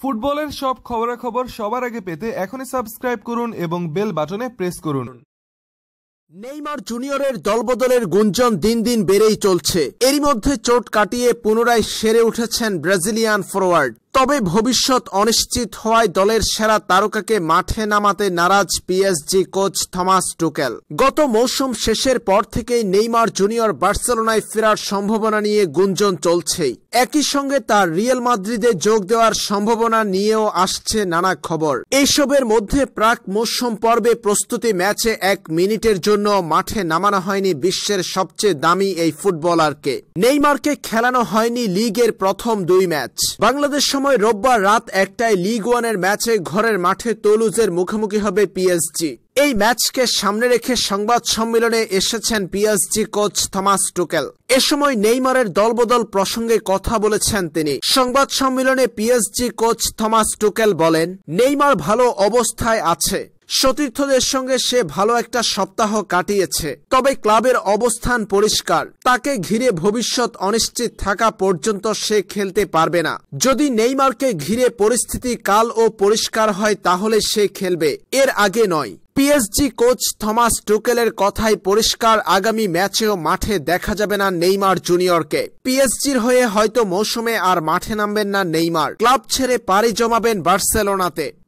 ফুটবলের সব খবরাখবর সবার আগে পেতে এখনই সাবস্ক্রাইব করুন এবং বেল বাটনে প্রেস করুন। নেইমার জুনিয়রের দলবদলের গুঞ্জন দিন দিন বেড়েই চলছে। এরই মধ্যে চোট কাটিয়ে পুনরায় সেরে উঠেছেন ব্রাজিলিয়ান ফরওয়ার্ড তবে ভবিষ্যৎ অনিশ্চিত হওয়ায় দলের সেরা তারকাকে মাঠে নামাতে নারাজ পিএসজি কোচ থমাস টুকেল গত মৌসুম শেষের পর থেকেই নেইমার জুনিয়র বার্সেলোনায় ফেরার সম্ভাবনা নিয়ে গুঞ্জন চলছেই। একই সঙ্গে তার রিয়েল মাদ্রিদে যোগ দেওয়ার সম্ভাবনা নিয়েও আসছে নানা খবর। এইসবের মধ্যে প্রাক মৌসুম পর্বে প্রস্তুতি ম্যাচে এক মিনিটের জন্য মাঠে নামানো হয়নি বিশ্বের সবচেয়ে দামি এই ফুটবলারকে। নেইমারকে খেলানো হয়নি লিগের প্রথম দুই ম্যাচ। বাংলাদেশ সময় রোববার রাত একটায় লিগ ওয়ানের ম্যাচে ঘরের মাঠে তোলুজের মুখোমুখি হবে পিএসজি এই ম্যাচকে সামনে রেখে সংবাদ সম্মেলনে এসেছেন পিএসজি কোচ থমাস টুকেল এ সময় নেইমারের দলবদল প্রসঙ্গে কথা বলেছেন তিনি। সংবাদ সম্মেলনে পিএসজি কোচ থমাস টুকেল বলেন, নেইমার ভালো অবস্থায় আছে। সতীর্থদের সঙ্গে সে ভালো একটা সপ্তাহ কাটিয়েছে। তবে ক্লাবের অবস্থান পরিষ্কার। তাকে ঘিরে ভবিষ্যৎ অনিশ্চিত থাকা পর্যন্ত সে খেলতে পারবে না। যদি নেইমারকে ঘিরে পরিস্থিতি কাল ও পরিষ্কার হয়, তাহলে সে খেলবে। এর আগে নয়। পিএসজি কোচ থমাস টুকেলের কথাই পরিষ্কার আগামী ম্যাচেও মাঠে দেখা যাবে না নেইমার জুনিয়রকে। পিএসজির হয়ে হয়তো মৌসুমে আর মাঠে নামবেন না নেইমার। ক্লাব ছেড়ে পাড়ি জমাবেন বার্সেলোনাতে।